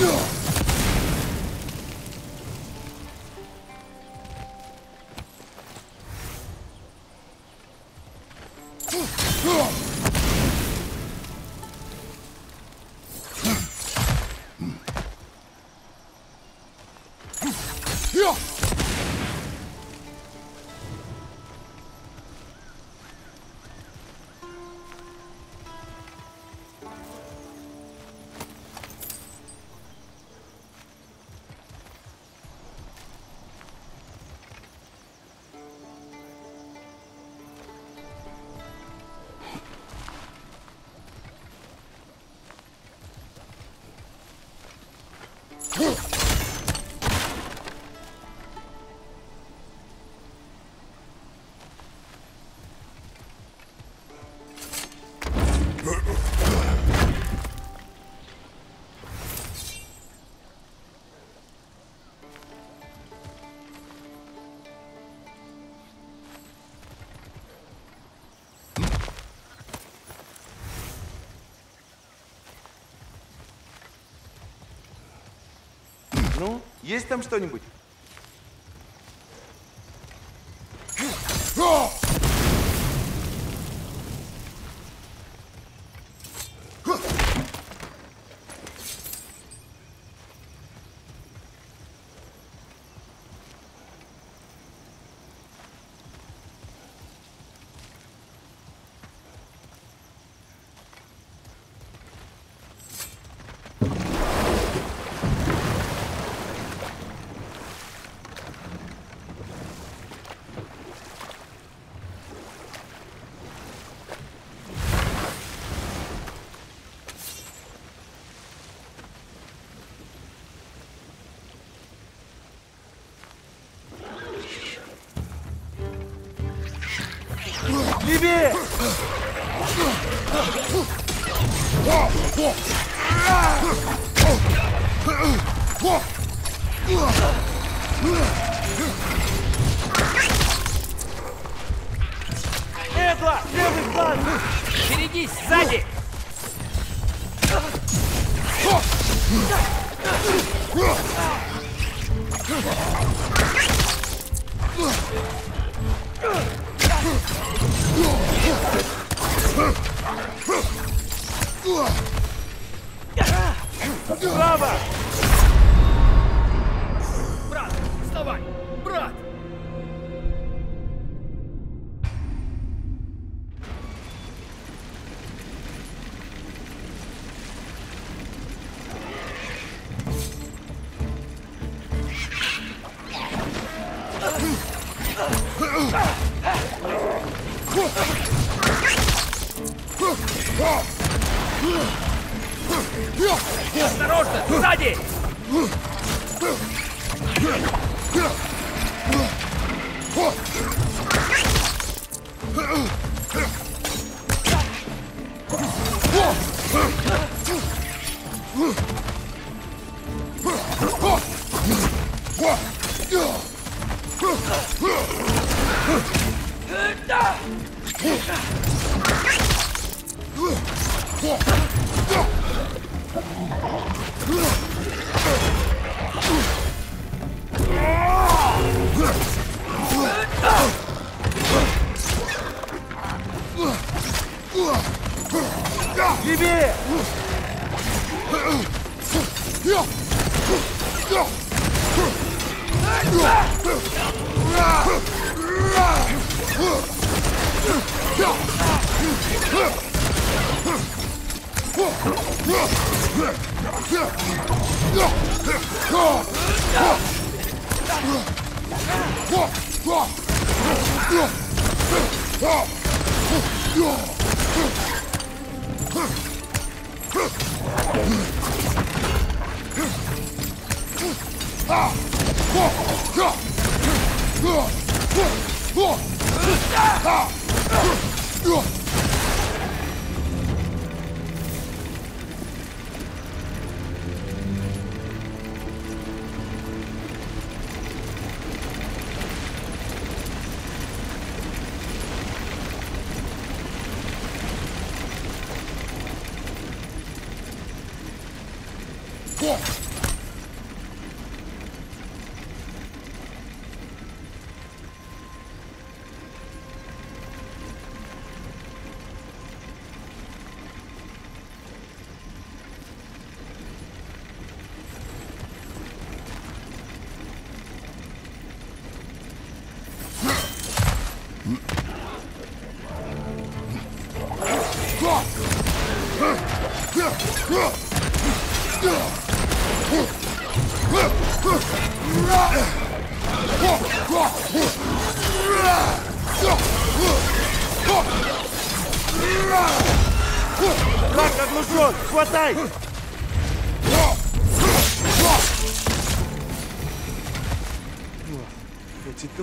Ugh. Ну, есть там что-нибудь? 兵。Ah!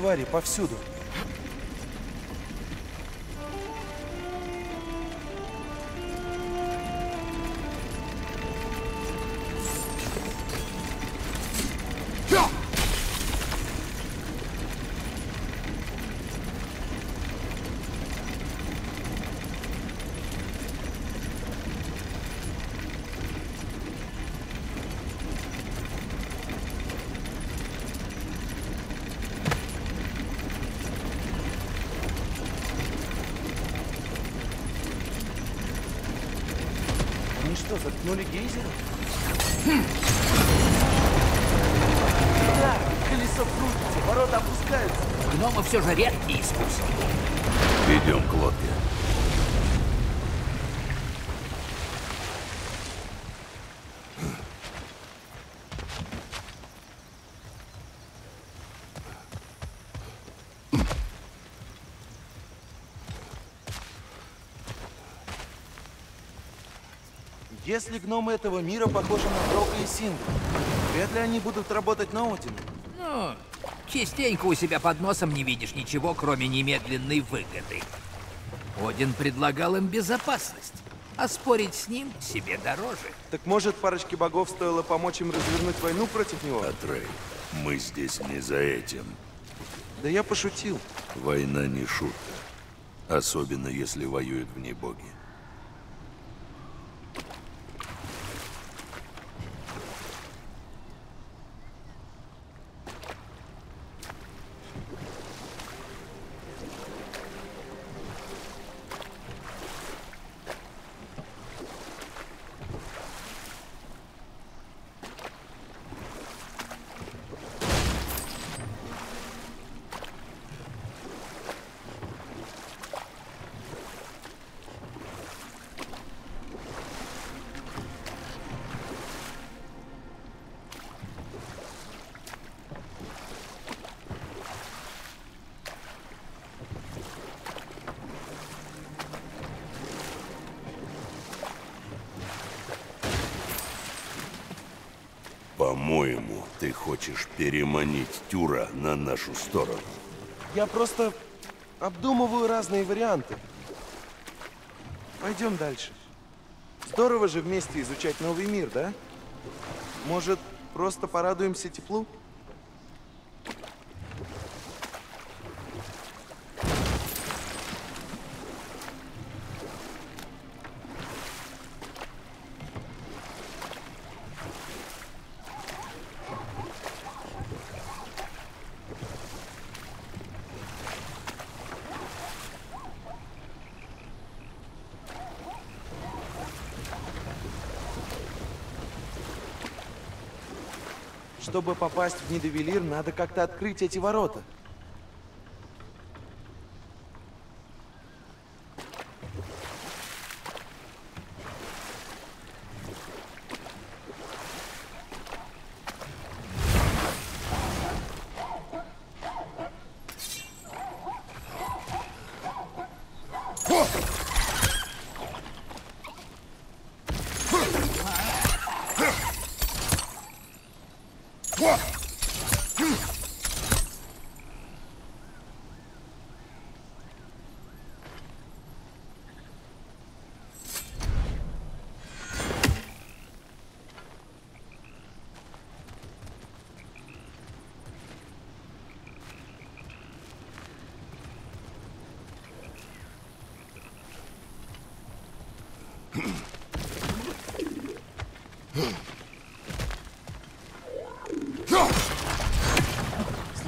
Твари повсюду. Если гномы этого мира похожи на Брока и Сингу, вряд ли они будут работать на Одина. Ну, частенько у себя под носом не видишь ничего, кроме немедленной выгоды. Один предлагал им безопасность, а спорить с ним себе дороже. Так может, парочке богов стоило помочь им развернуть войну против него? Атрей, мы здесь не за этим. Да я пошутил. Война не шутка. Особенно, если воюют в ней боги. Сторону. Я просто обдумываю разные варианты. Пойдем дальше. Здорово же вместе изучать новый мир, да? Может, просто порадуемся теплу? Чтобы попасть в Нидовелир, надо как-то открыть эти ворота.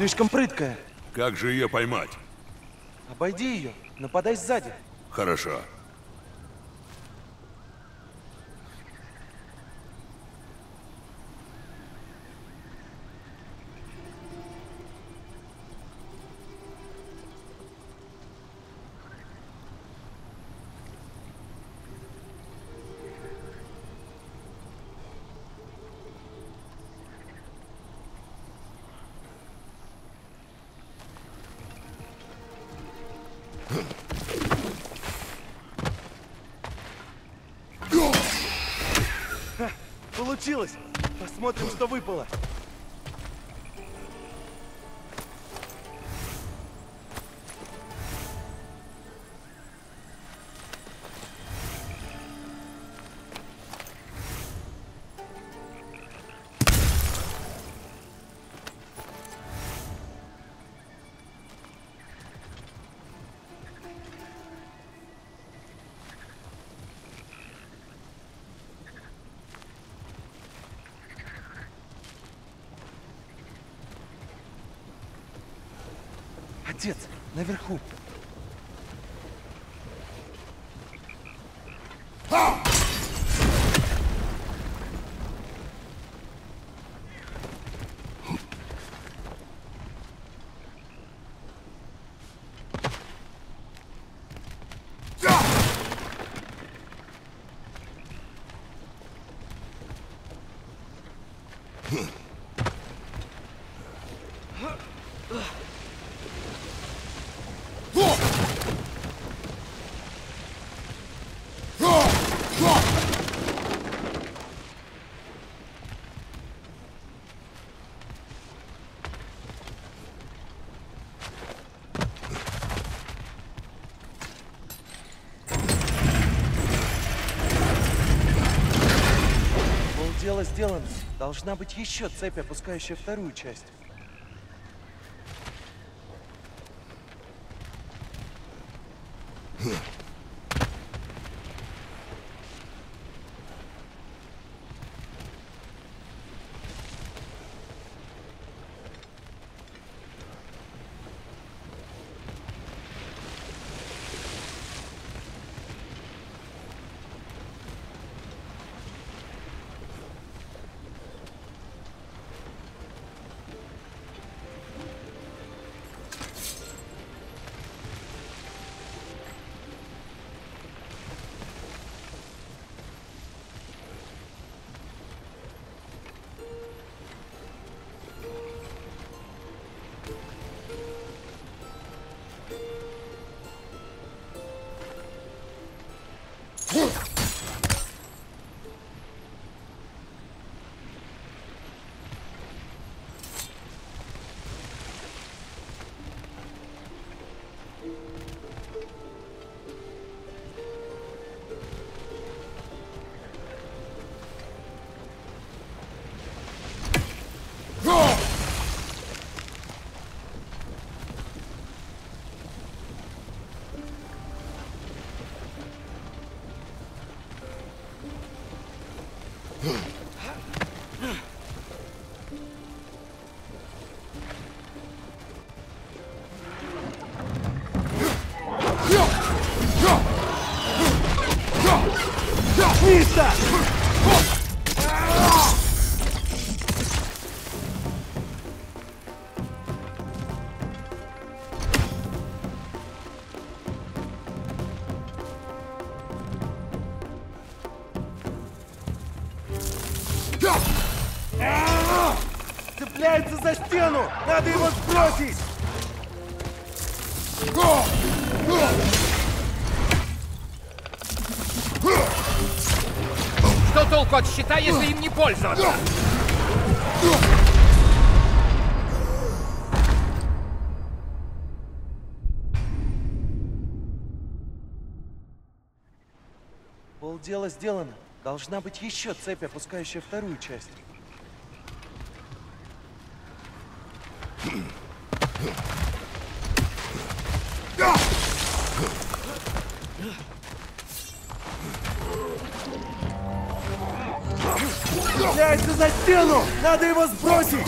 Слишком прыткая. Как же ее поймать? Обойди ее, нападай сзади. Хорошо. Получилось! Посмотрим, что выпало. Отец, наверху. Сделано. Должна быть еще цепь, опускающая вторую часть. Стену! Надо его сбросить! Что толку от щита, если им не пользоваться? Полдела сделано. Должна быть еще цепь, опускающая вторую часть. Стену! Надо его сбросить!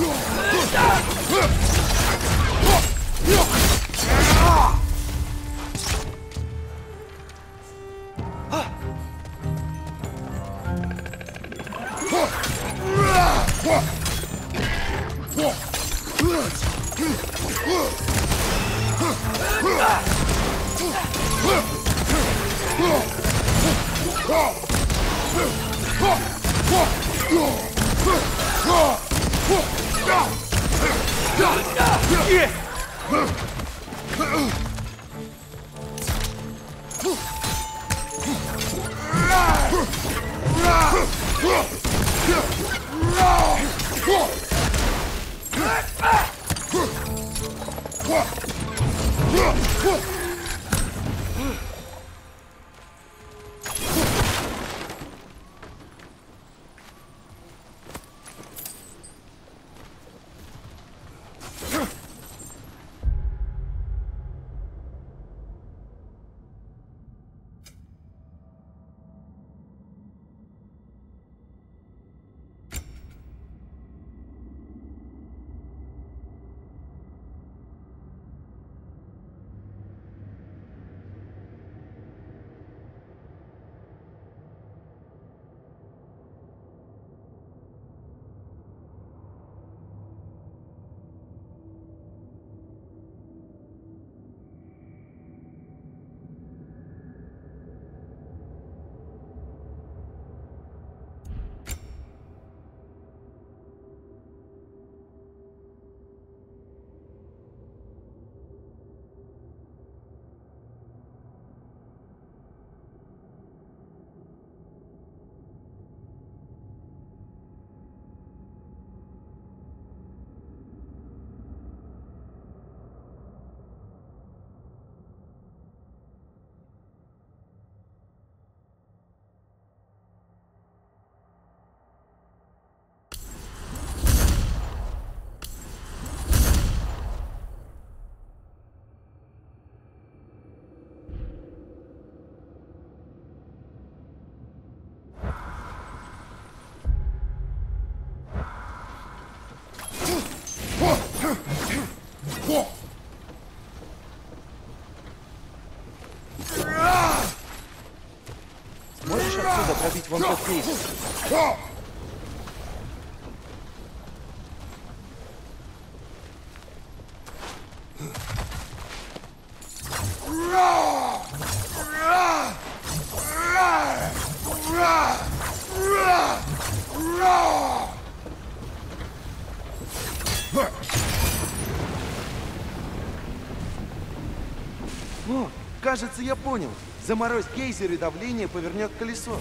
Пробить вон тот крейсер? О, кажется, я понял. Заморозь гейзер и давление повернет колесо.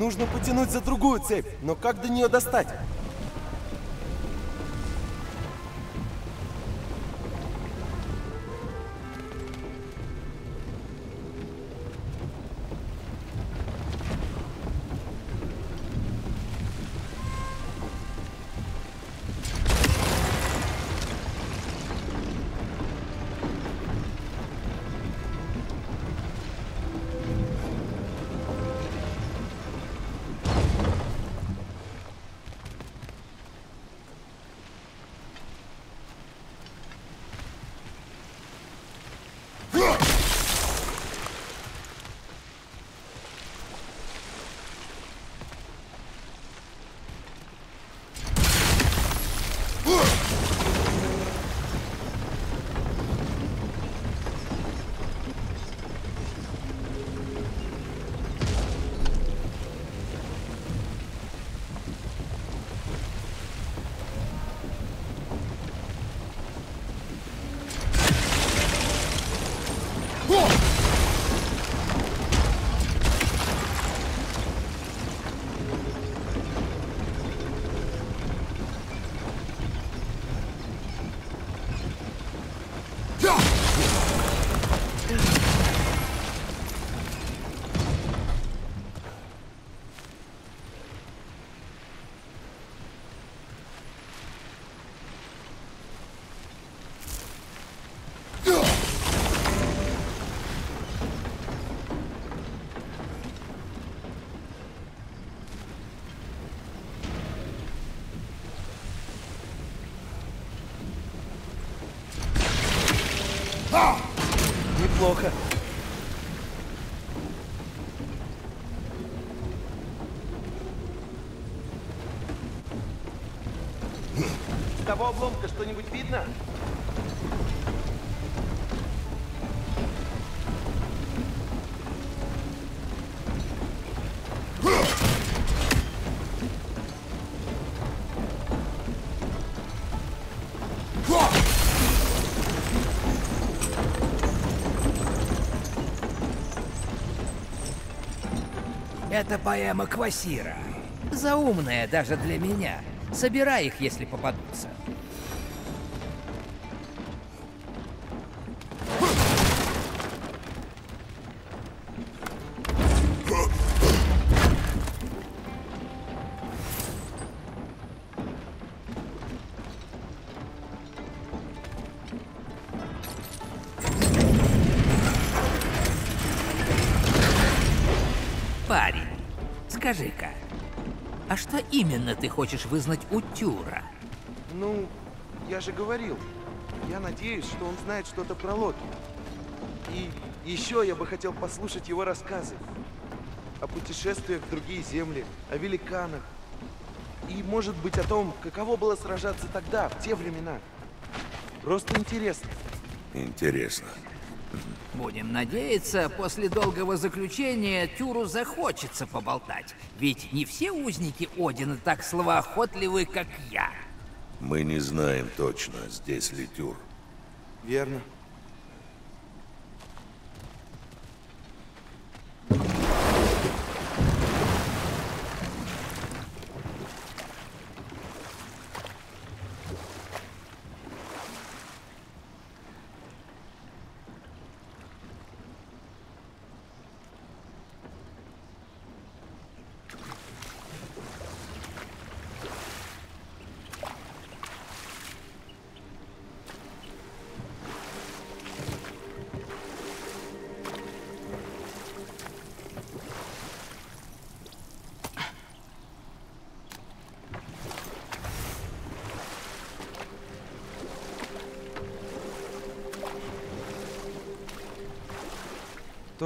Нужно потянуть за другую цепь, но как до нее достать? Неплохо. Это поэма Квасира. Заумная даже для меня. Собирай их, если попадутся. Именно ты хочешь вызнать у Тюра? Ну, я же говорил. Я надеюсь, что он знает что-то про Локи. И еще я бы хотел послушать его рассказы. О путешествиях в другие земли, о великанах. И, может быть, о том, каково было сражаться тогда, в те времена. Просто интересно. Интересно. Будем надеяться, после долгого заключения Тюру захочется поболтать. Ведь не все узники Одина так словоохотливы, как я. Мы не знаем точно, здесь ли Тюр. Верно.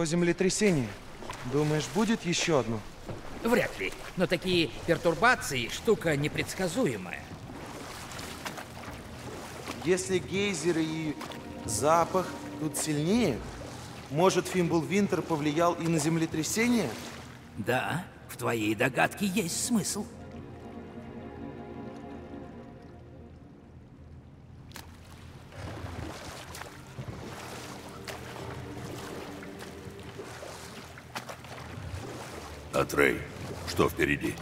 Землетрясение. Думаешь, будет еще одно? Вряд ли. Но такие пертурбации – штука непредсказуемая. Если гейзеры и запах тут сильнее, может, Фимбл Винтер повлиял и на землетрясение? Да, в твоей догадке есть смысл. Атрей, Что впереди?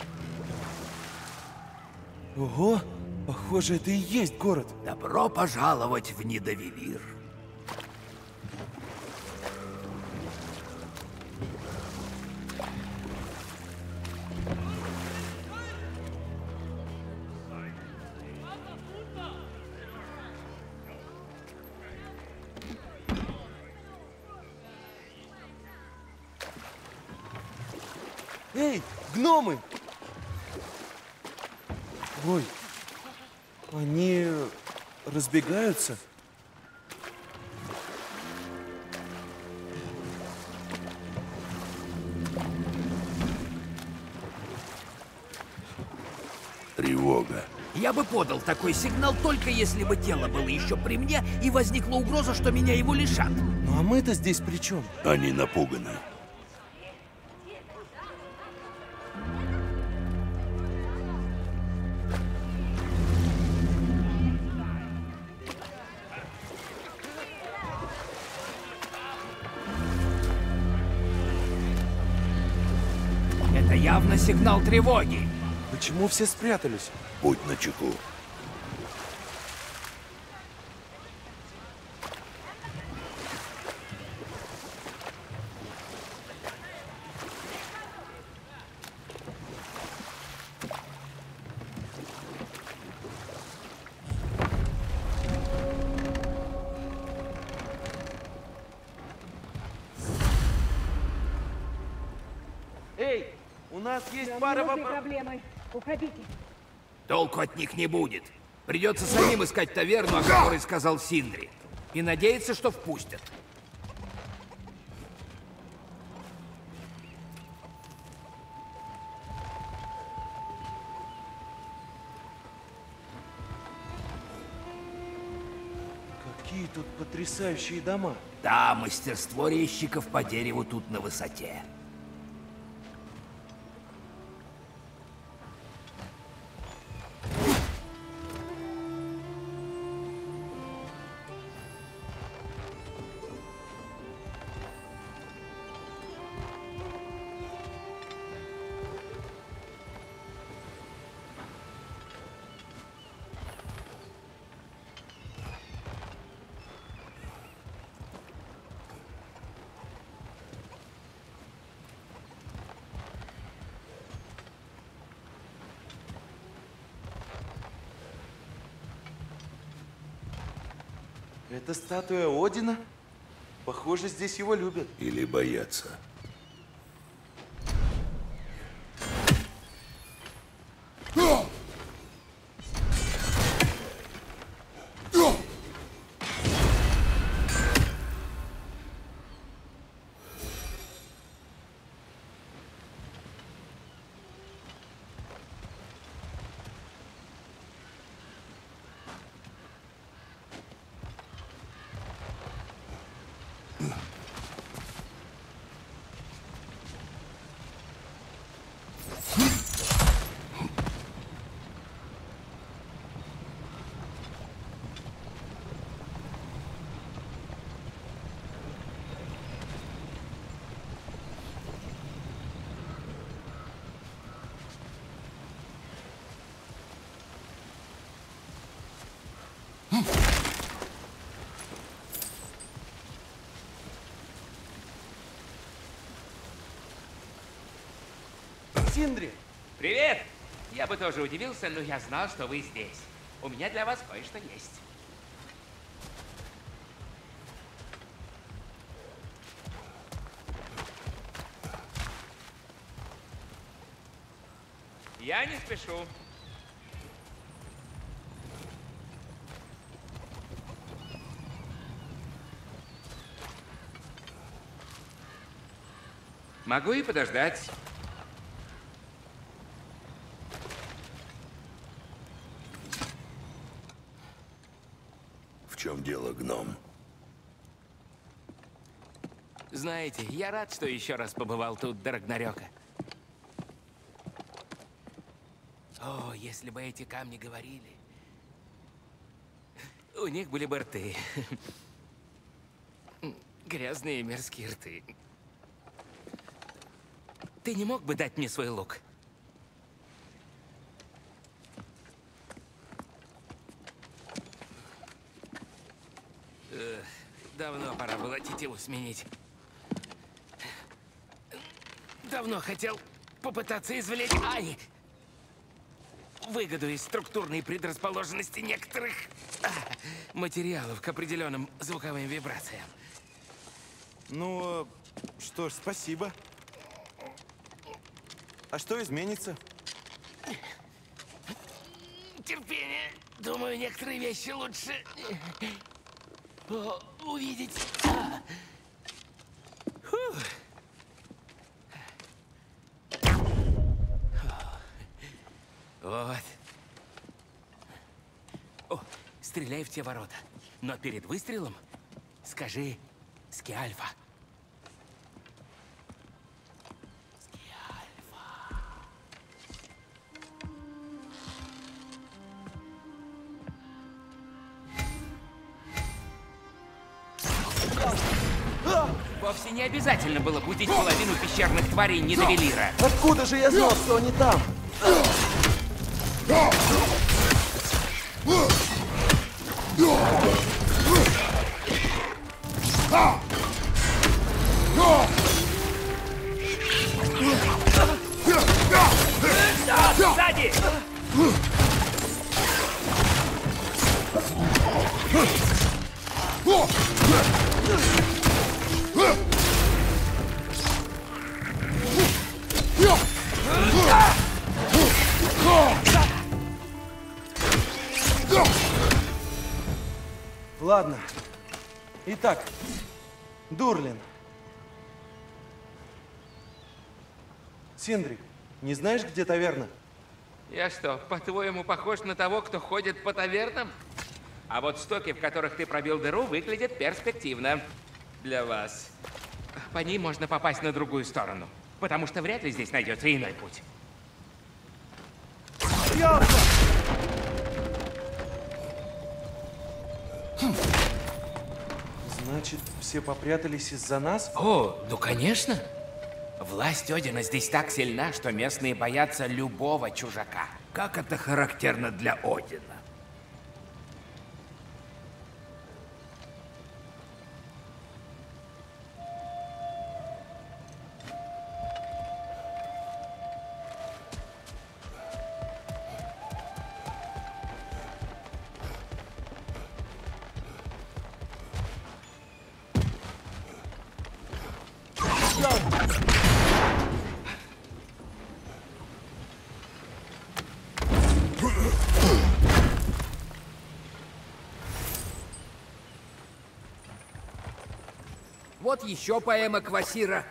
Ого, похоже, это и есть город. Добро пожаловать в Нидовивир. Разбегаются. Тревога. Я бы подал такой сигнал только если бы тело было еще при мне и возникла угроза, что меня его лишат. Ну а мы-то здесь при чем? Они напуганы. Явно сигнал тревоги. Почему все спрятались? Будь начеку. От них не будет. Придется самим искать таверну, о которой сказал Синдри. И надеяться, что впустят. Какие тут потрясающие дома. Да, мастерство резчиков по дереву тут на высоте. Это статуя Одина? Похоже, здесь его любят. Или боятся. Синдри, Привет! Я бы тоже удивился, но я знал, что вы здесь. У меня для вас кое-что есть. Я не спешу. Могу и подождать. Чем дело, гном? Знаете, я рад, что еще раз побывал тут до Рагнарёка. О, если бы эти камни говорили. У них были бы рты. Грязные мерзкие рты. Ты не мог бы дать мне свой лук? Давно тетиву сменить. Давно хотел попытаться извлечь... Ай! Выгоду из структурной предрасположенности некоторых а, материалов к определенным звуковым вибрациям. Ну, что ж, спасибо. А что изменится? Терпение. Думаю, некоторые вещи лучше о, увидеть. Вот. О, стреляй в те ворота. Но перед выстрелом скажи «Скиальфа». Не обязательно было будить половину пещерных тварей Недовелира. Откуда же я знал, что они там? Синдри, не знаешь, где таверна? Я что, по-твоему, похож на того, кто ходит по тавернам? А вот стоки, в которых ты пробил дыру, выглядят перспективно для вас. По ним можно попасть на другую сторону, потому что вряд ли здесь найдется иной путь. Значит, все попрятались из-за нас? О, ну конечно. Власть Одина здесь так сильна, что местные боятся любого чужака. Как это характерно для Одина. Еще поэма Квасира.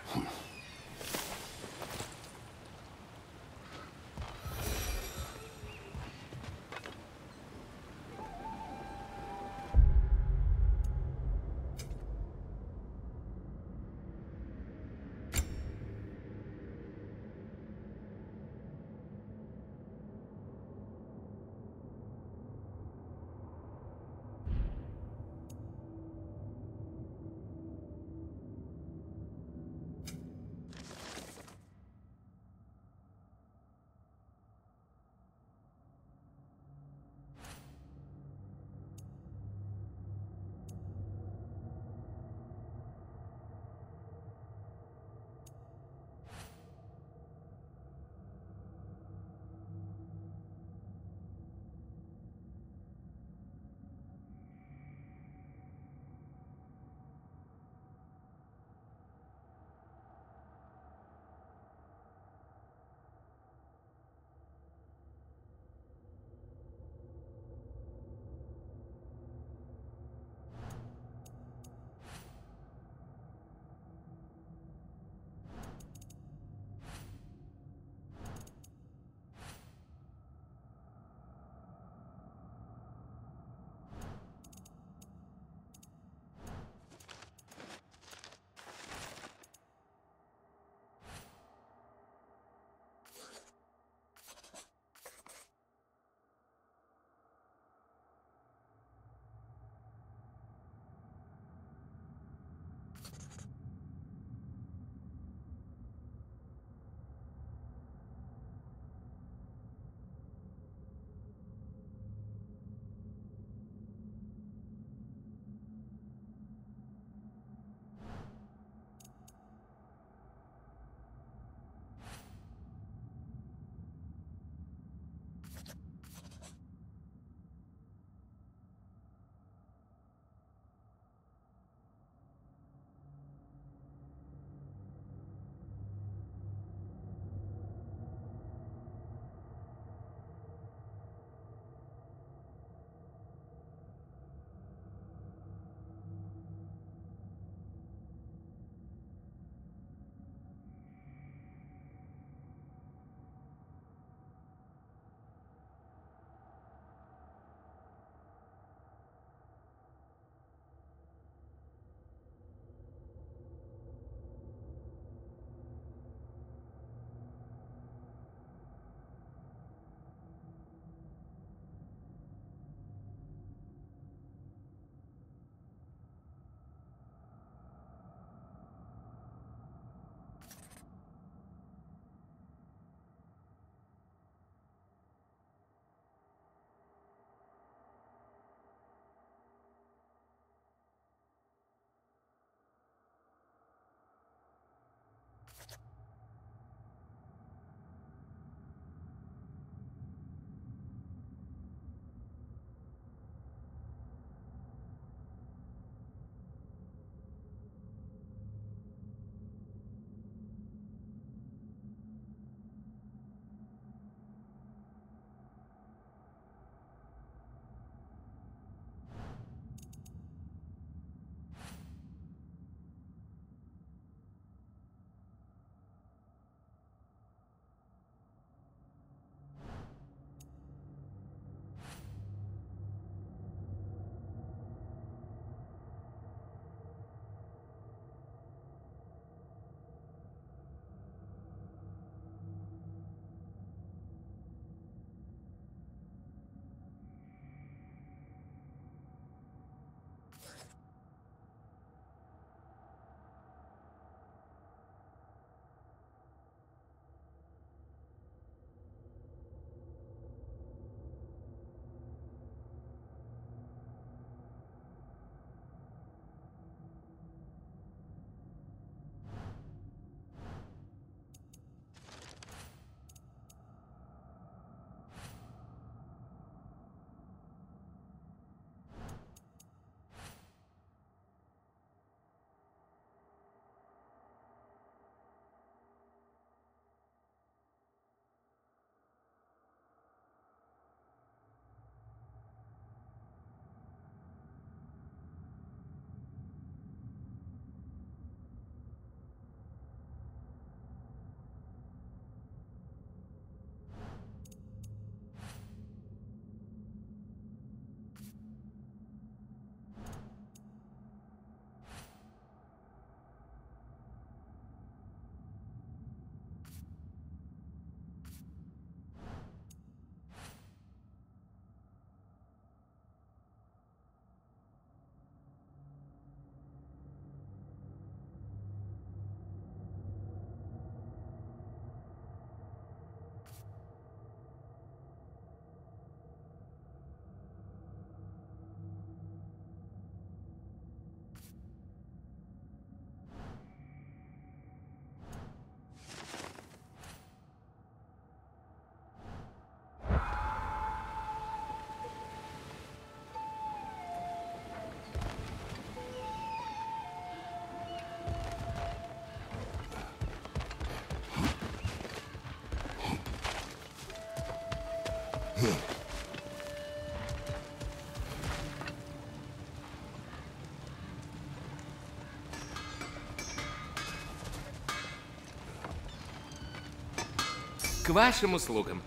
Вашим услугам.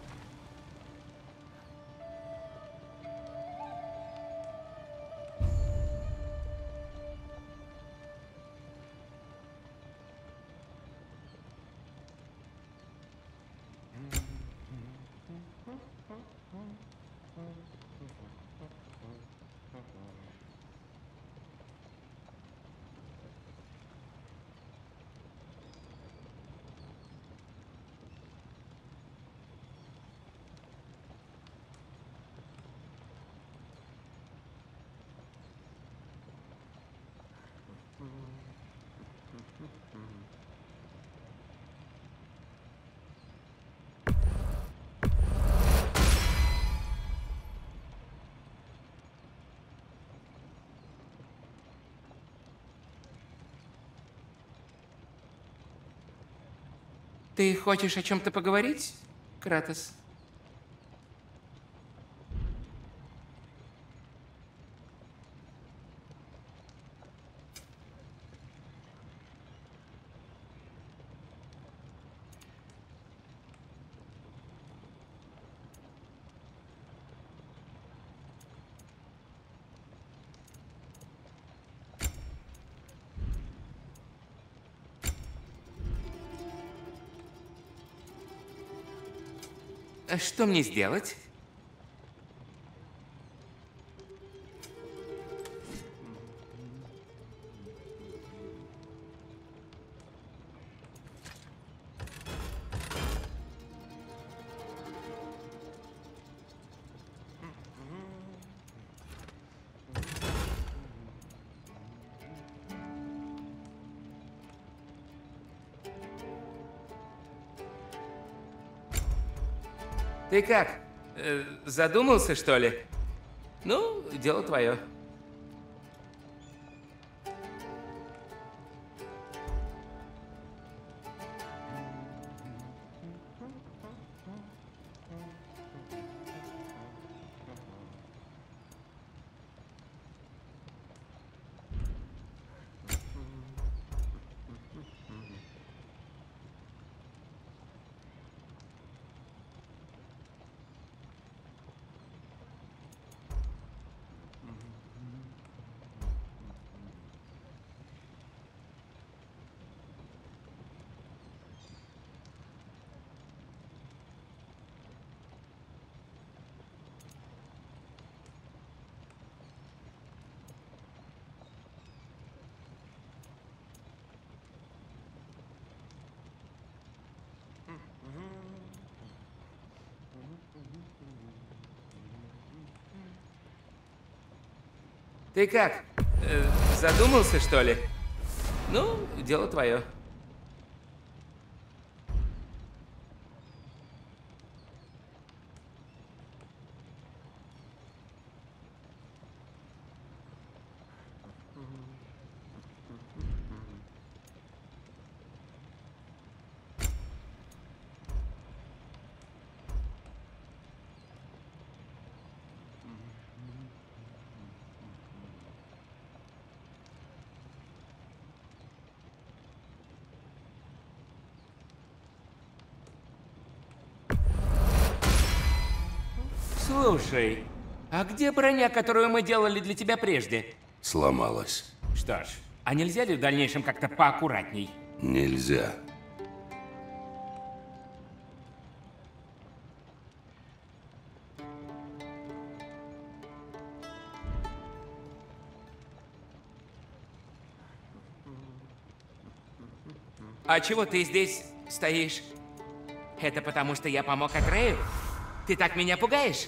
Ты хочешь о чем-то поговорить, Кратос? Что мне сделать? Ты как? Э, задумался, что ли? Ну, дело твое. Ты как? Э, задумался, что ли? Ну, дело твое. Слушай, а где броня, которую мы делали для тебя прежде? Сломалась. Что ж, а нельзя ли в дальнейшем как-то поаккуратней? Нельзя. А чего ты здесь стоишь? Это потому, что я помог Атрею? Ты так меня пугаешь?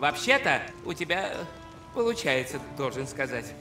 Вообще-то, у тебя получается, должен сказать.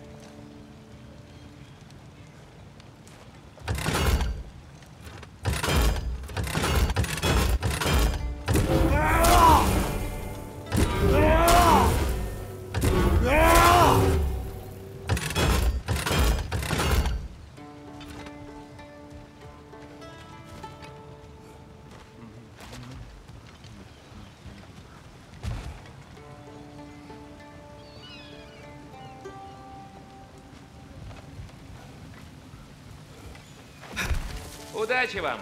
Удачи вам!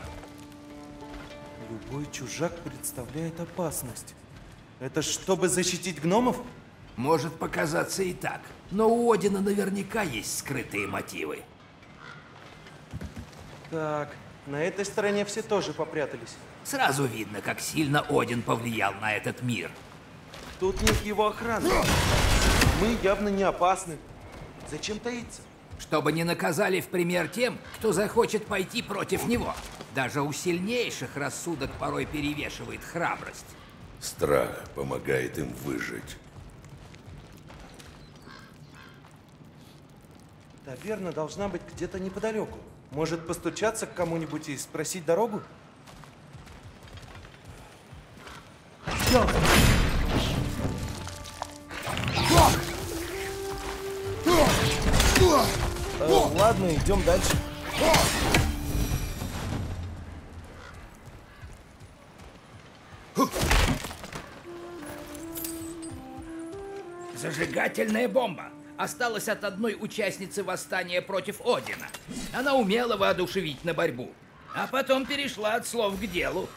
Любой чужак представляет опасность. Это чтобы защитить гномов? Может показаться и так, но у Одина наверняка есть скрытые мотивы. Так, на этой стороне все тоже попрятались. Сразу видно, как сильно Один повлиял на этот мир. Тут нет его охраны. Мы явно не опасны. Зачем таиться? Чтобы не наказали в пример тем, кто захочет пойти против него. Даже у сильнейших рассудок порой перевешивает храбрость. Страх помогает им выжить. Таверна должна быть где-то неподалеку. Может постучаться к кому-нибудь и спросить дорогу? Э, ладно, идем дальше. Зажигательная бомба. Осталась от одной участницы восстания против Одина. Она умела воодушевить на борьбу. А потом перешла от слов к делу.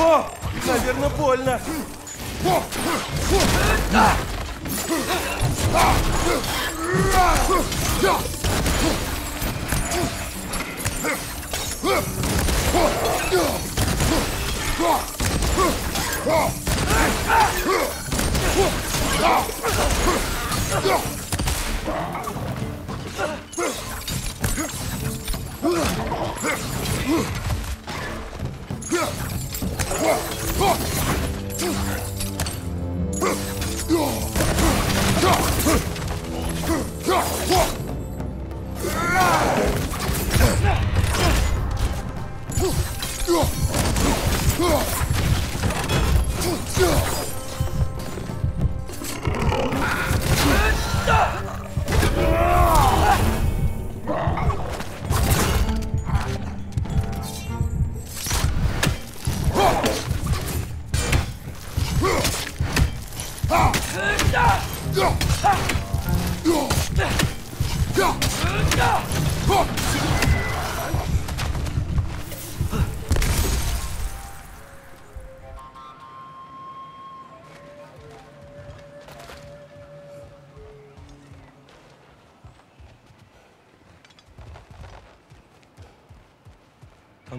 О, наверное, больно. Там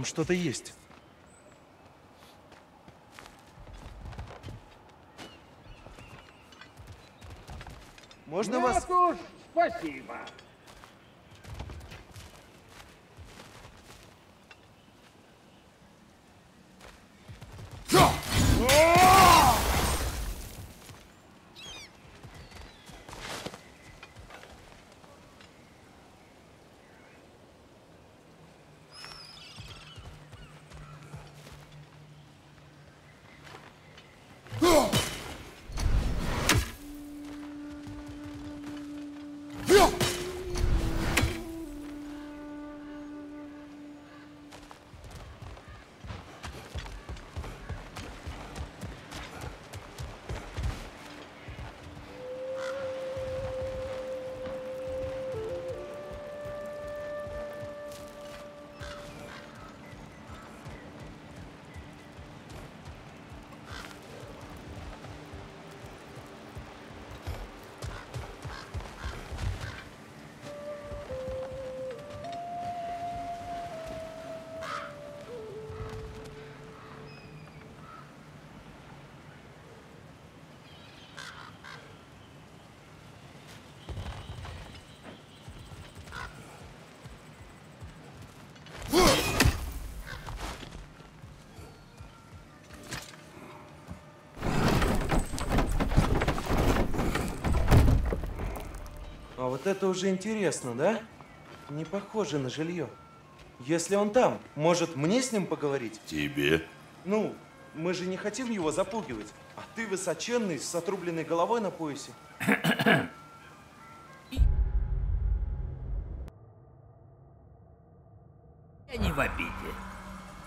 что-то есть. Можно вас... уж спасибо. Вот это уже интересно, да? Не похоже на жилье. Если он там, может мне с ним поговорить? Тебе? Ну, мы же не хотим его запугивать. А ты высоченный, с отрубленной головой на поясе. Я не в обиде.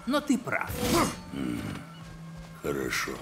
Но ты прав. Хорошо.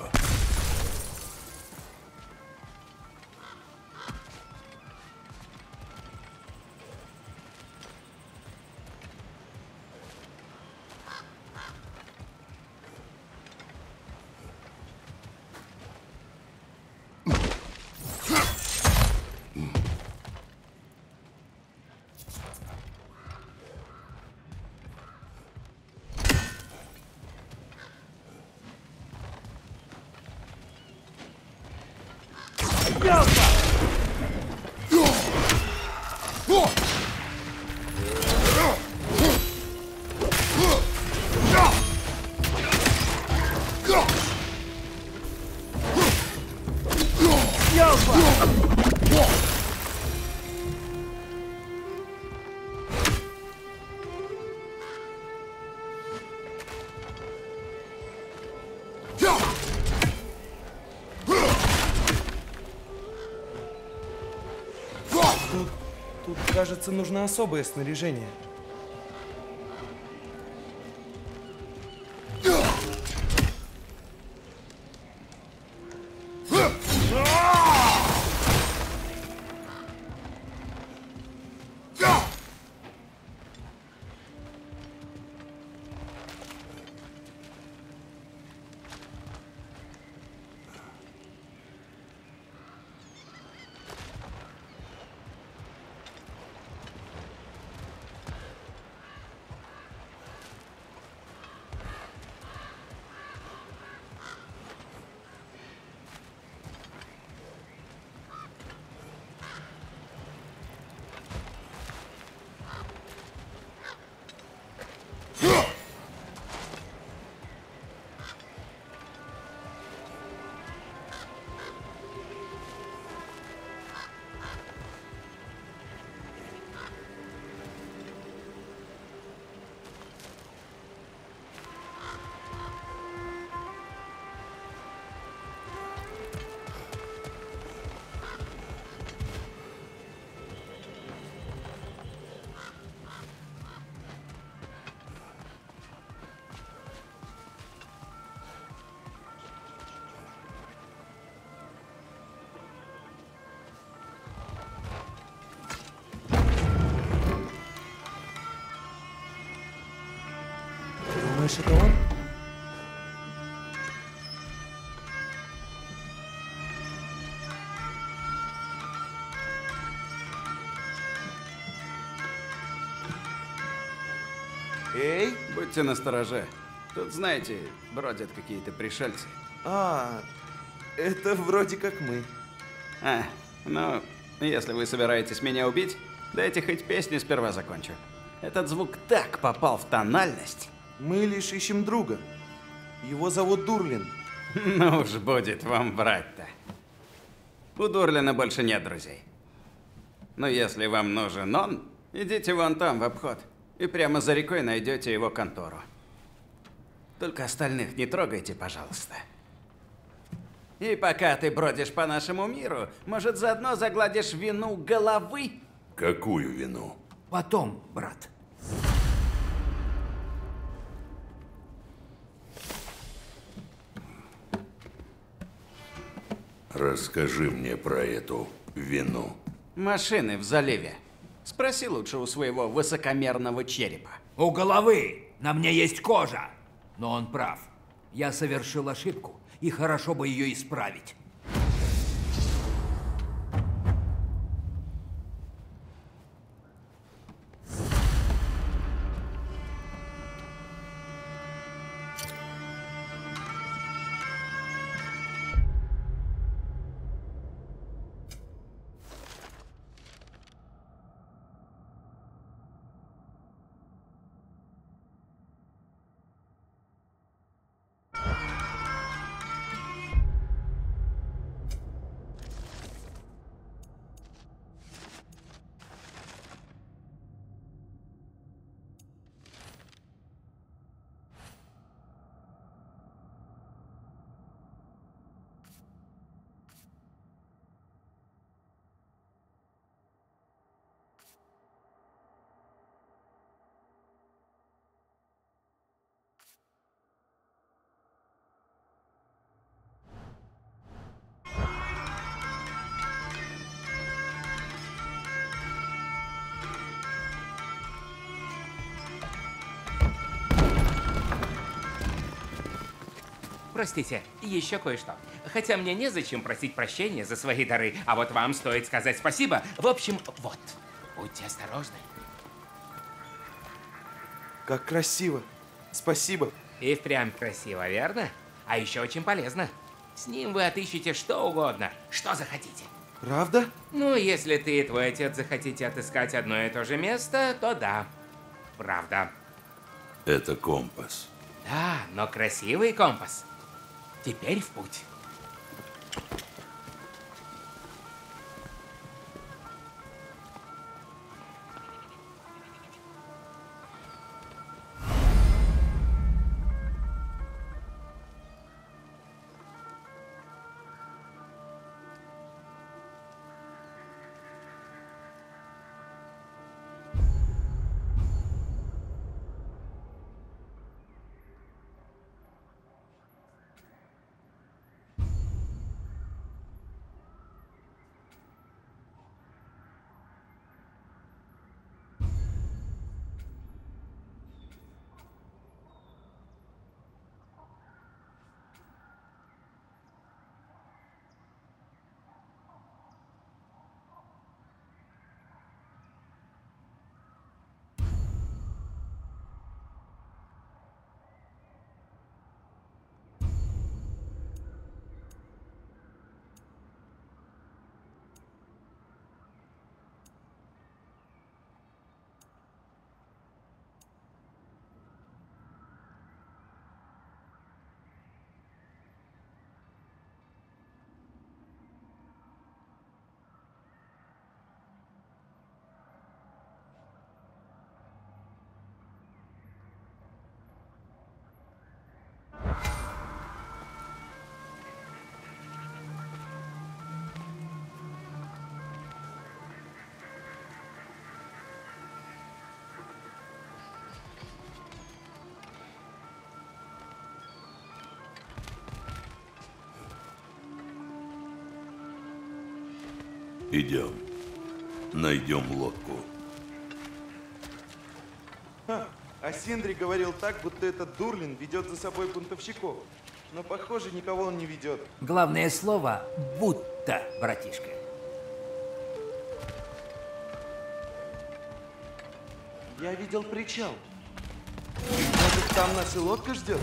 Кажется, нужно особое снаряжение. Думаешь, это он? Эй! Будьте настороже. Тут, знаете, бродят какие-то пришельцы. А, это вроде как мы. А, ну, если вы собираетесь меня убить, дайте хоть песню сперва закончу. Этот звук так попал в тональность. Мы лишь ищем друга. Его зовут Дурлин. Ну уж будет вам брать-то. У Дурлина больше нет друзей. Но если вам нужен он, идите вон там, в обход. И прямо за рекой найдете его контору. Только остальных не трогайте, пожалуйста. И пока ты бродишь по нашему миру, может, заодно загладишь вину головы? Какую вину? Потом, брат. Расскажи мне про эту вину. Машины в заливе. Спроси лучше у своего высокомерного черепа. У головы на мне есть кожа. Но он прав. Я совершил ошибку, и хорошо бы ее исправить. Простите, еще кое-что. Хотя мне незачем просить прощения за свои дары, а вот вам стоит сказать спасибо. В общем, вот, будьте осторожны. Как красиво. Спасибо. И впрямь красиво, верно? А еще очень полезно. С ним вы отыщете что угодно, что захотите. Правда? Ну, если ты и твой отец захотите отыскать одно и то же место, то да. Правда. Это компас. Да, но красивый компас. Теперь в путь. Идем. Найдем лодку. Ха, а Синдри говорил так, будто этот Дурлин ведет за собой бунтовщиков. Но, похоже, никого он не ведет. Главное слово «будто», братишка. Я видел причал. Может, там нас и лодка ждет?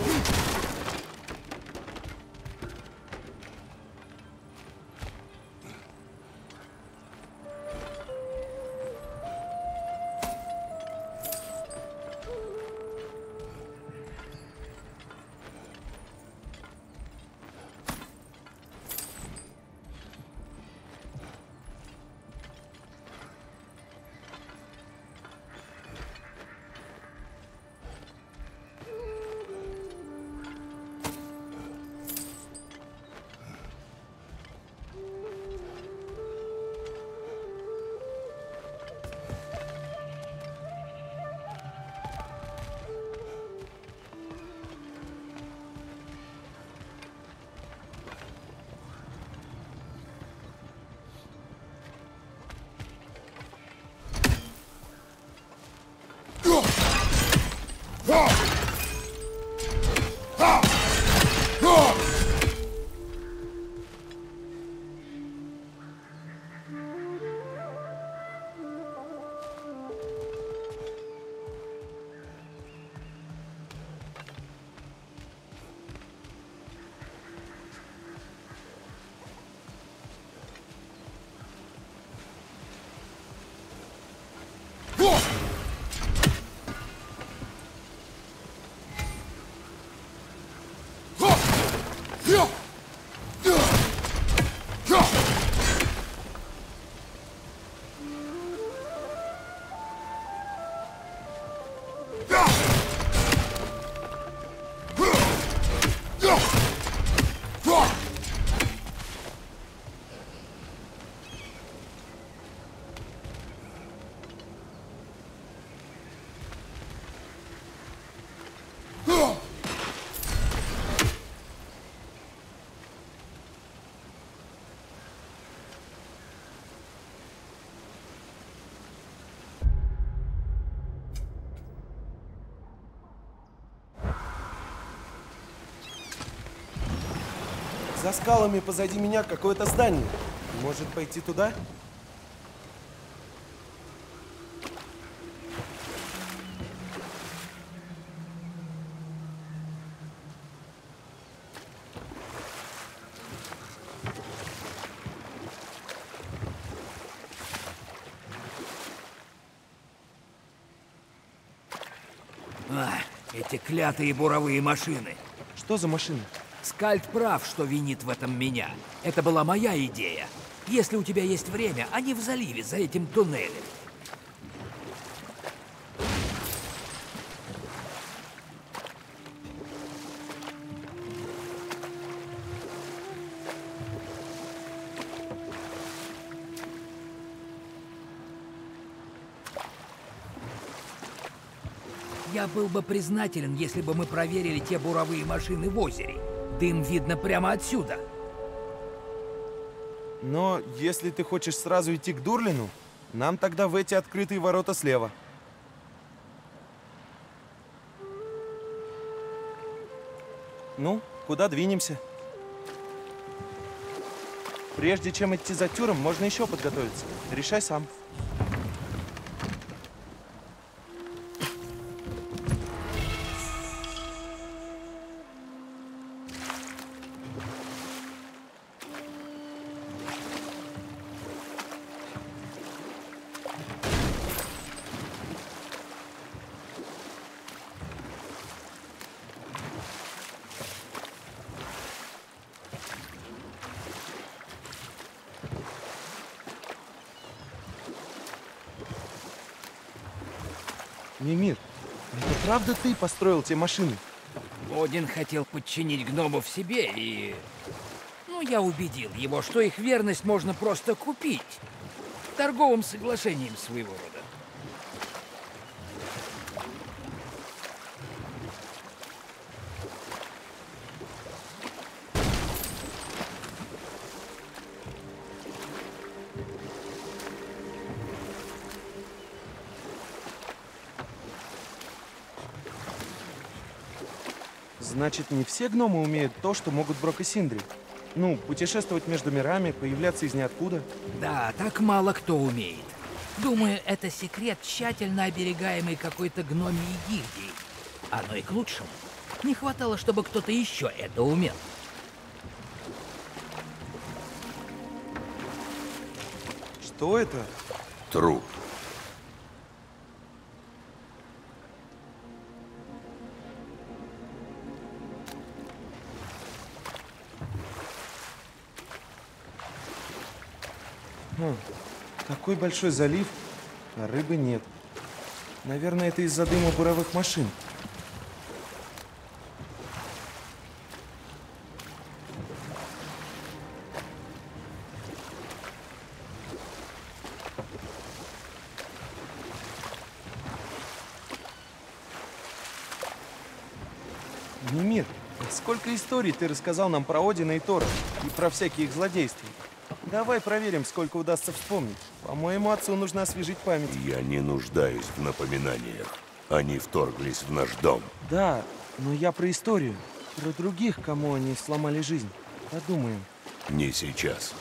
За скалами позади меня какое-то здание. Может пойти туда? А, эти клятые буровые машины. Что за машина? Скальд прав, что винит в этом меня. Это была моя идея. Если у тебя есть время, они в заливе за этим туннелем. Я был бы признателен, если бы мы проверили те буровые машины в озере. Дым видно прямо отсюда. Но если ты хочешь сразу идти к Дурлину, нам тогда в эти открытые ворота слева. Ну, куда двинемся? Прежде чем идти за тюром, можно еще подготовиться. Решай сам. Это ты построил те машины? Один хотел подчинить гномов себе и... Ну, я убедил его, что их верность можно просто купить. Торговым соглашением своего рода. Значит, не все гномы умеют то, что могут Брок и Синдри. Ну, путешествовать между мирами, появляться из ниоткуда. Да, так мало кто умеет. Думаю, это секрет, тщательно оберегаемый какой-то гномией гильдией. Оно и к лучшему. Не хватало, чтобы кто-то еще это умел. Что это? Труп. Хм, такой большой залив, а рыбы нет. Наверное, это из-за дыма буровых машин. Немир, сколько историй ты рассказал нам про Одина и Тора и про всякие их злодейства. Давай проверим, сколько удастся вспомнить. По-моему, отцу нужно освежить память. Я не нуждаюсь в напоминаниях. Они вторглись в наш дом. Да, но я про историю. Про других, кому они сломали жизнь. Подумаем. Не сейчас.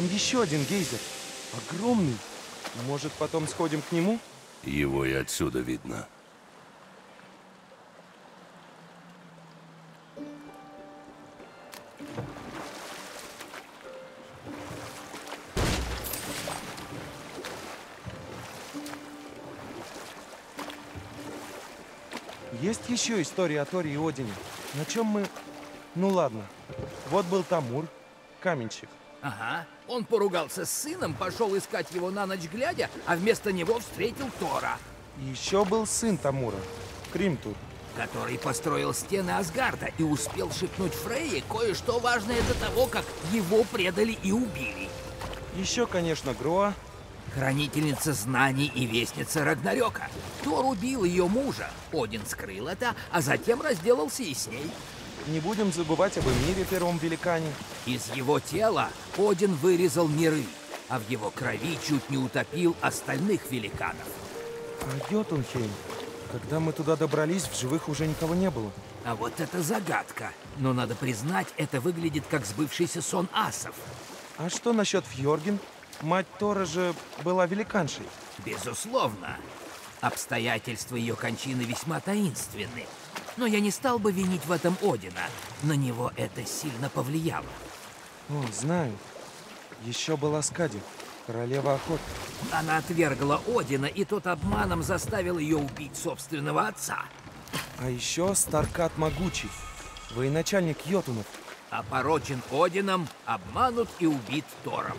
Там еще один гейзер. Огромный. Может, потом сходим к нему? Его и отсюда видно. Есть еще история о Торе и Одине. На чем мы... Ну ладно. Вот был Тамур, каменщик. Ага. Он поругался с сыном, пошел искать его на ночь глядя, а вместо него встретил Тора, еще был сын Тамура, Кримтур. который построил стены Асгарда и успел шепнуть Фрейе кое-что важное до того, как его предали и убили. Еще, конечно, Гроа. Хранительница знаний и вестница Рагнарёка. Тор убил ее мужа, Один скрыл это, а затем разделался и с ней. Не будем забывать об Эмире, первом великане. Из его тела Один вырезал миры, а в его крови чуть не утопил остальных великанов. А Йотунхейм? Когда мы туда добрались, в живых уже никого не было. А вот это загадка. Но надо признать, это выглядит как сбывшийся сон асов. А что насчет Фьорген? Мать Тора же была великаншей. Безусловно. Обстоятельства ее кончины весьма таинственны. Но я не стал бы винить в этом Одина. На него это сильно повлияло. О, знаю. Еще была Скади, королева охоты. Она отвергла Одина, и тот обманом заставил ее убить собственного отца. А еще Старкат Могучий, военачальник Йотунов. Опорочен Одином, обманут и убит Тором.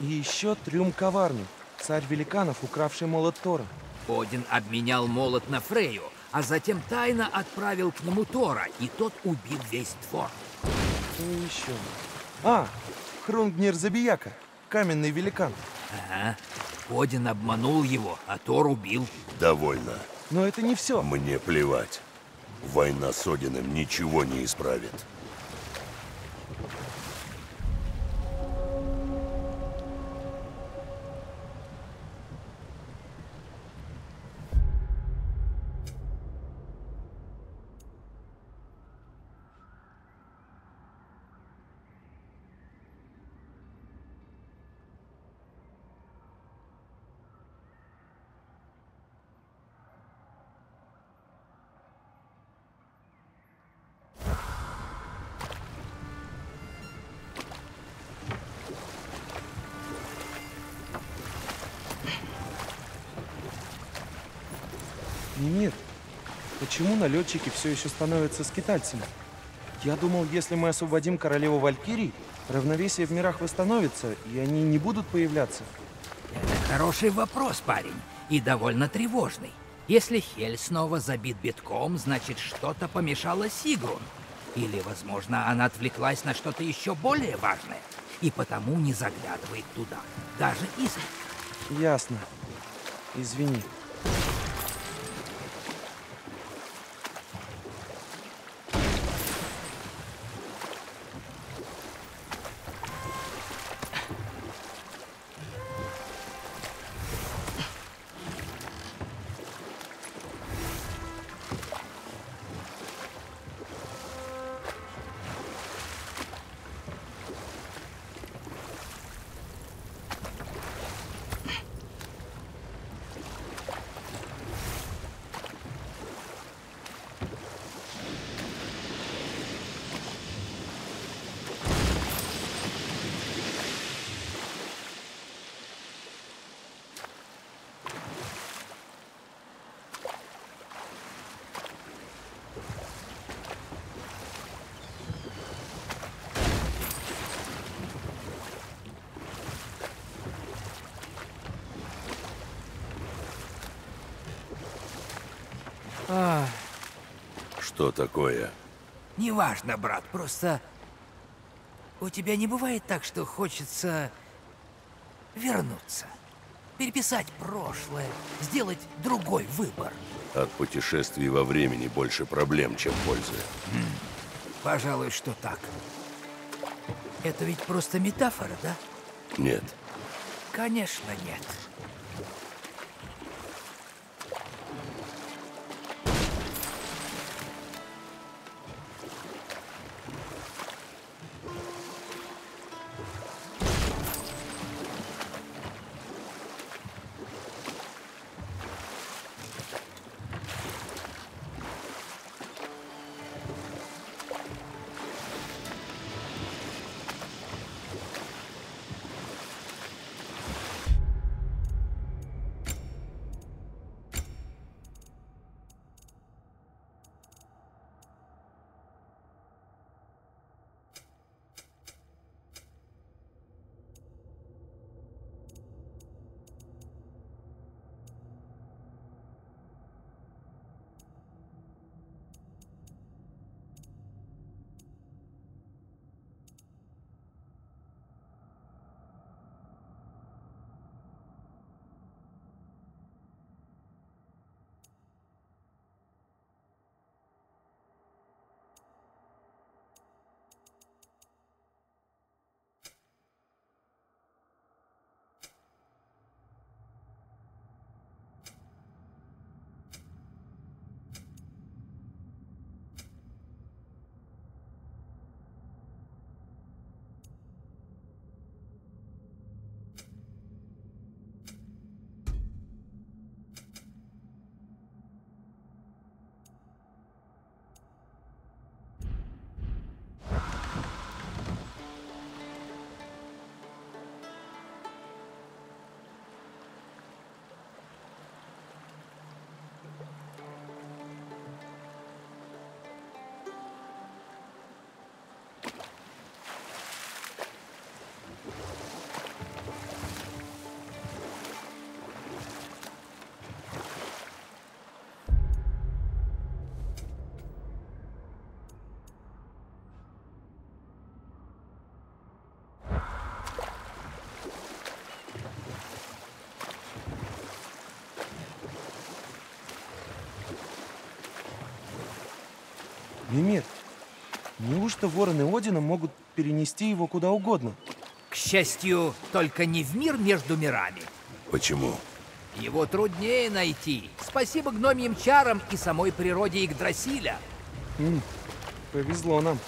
И еще Трюм Коварный, царь великанов, укравший молот Тора. Один обменял молот на Фрею, а затем тайно отправил к нему Тора, и тот убил весь двор. Кто еще? А, Хрунгнир Забияка, каменный великан. Ага. Один обманул его, а Тор убил. Довольно. Но это не все. Мне плевать. Война с Одином ничего не исправит. Мимир, почему налетчики все еще становятся скитальцами? Я думал, если мы освободим королеву Валькирий, равновесие в мирах восстановится, и они не будут появляться. Это хороший вопрос, парень, и довольно тревожный. Если Хель снова забит битком, значит, что-то помешало Сигрун. Или, возможно, она отвлеклась на что-то еще более важное, и потому не заглядывает туда, даже изредка. Ясно. Извини. Такое? Неважно, брат, просто... У тебя не бывает так, что хочется вернуться, переписать прошлое, сделать другой выбор. От путешествий во времени больше проблем, чем пользы. Пожалуй, что так. Это ведь просто метафора, да? Нет. Конечно, нет. Мимир, неужто вороны Одина могут перенести его куда угодно? К счастью, только не в мир между мирами. Почему? Его труднее найти. Спасибо гномьим чарам и самой природе Игдрасиля. М, повезло нам.